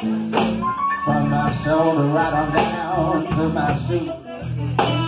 From my shoulder right on down to my feet.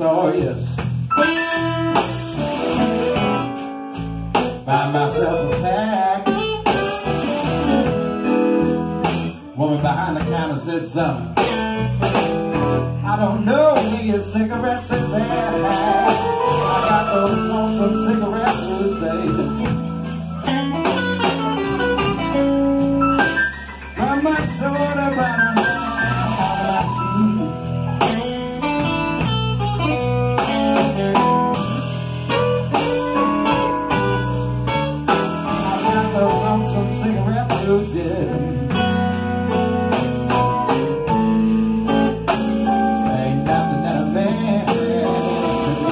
Store, oh, yes. Buy myself a pack. Woman behind the counter said something. I don't know, a cigarettes is. I got those lonesome cigarette blues, baby.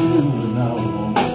Can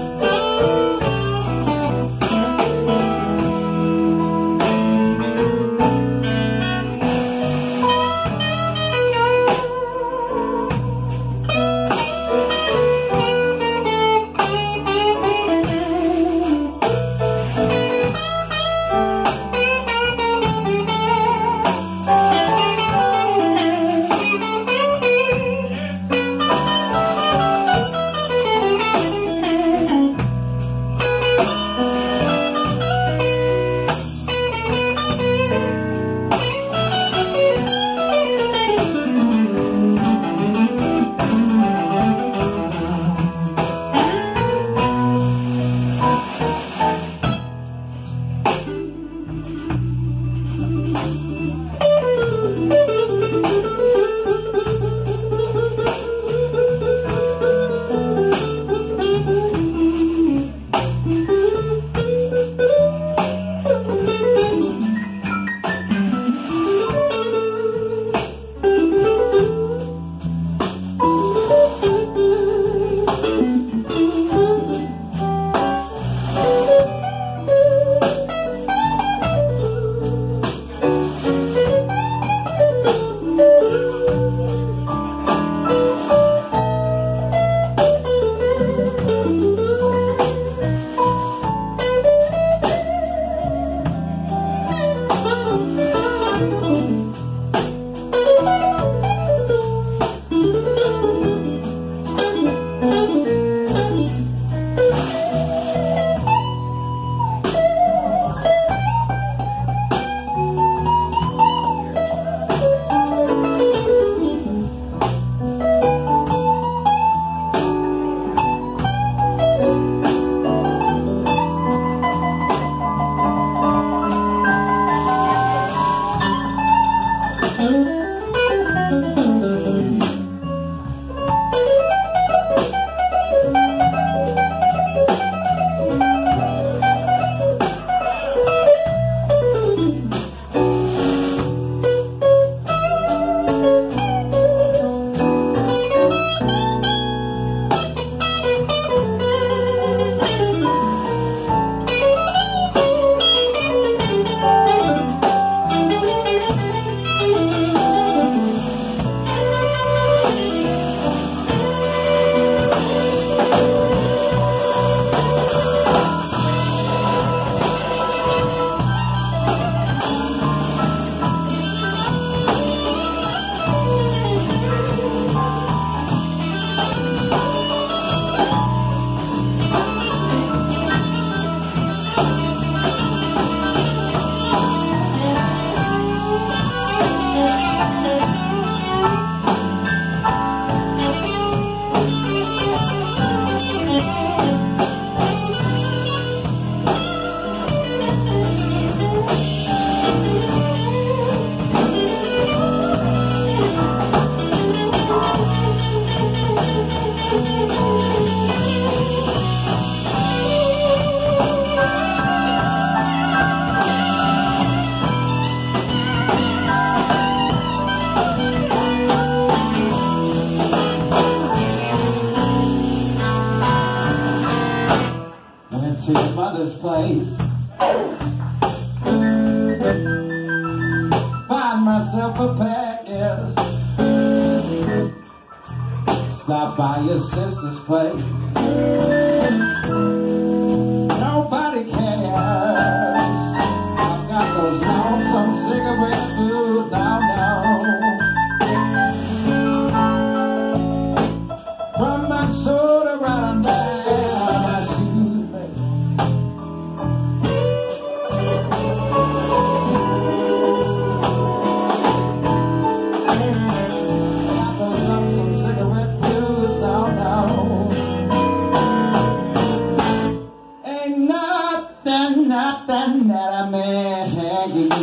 place. Find myself a package. Stop by your sister's place. Nobody cares. I've got those lonesome cigarette blues down there. nothing that I'm hanging.